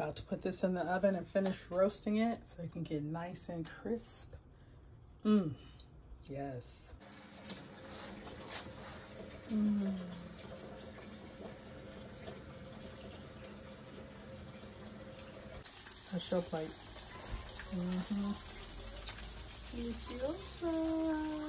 About to put this in the oven and finish roasting it so it can get nice and crisp. Mmm, yes. Mmm. That's your plate. Mm-hmm. Delicioso.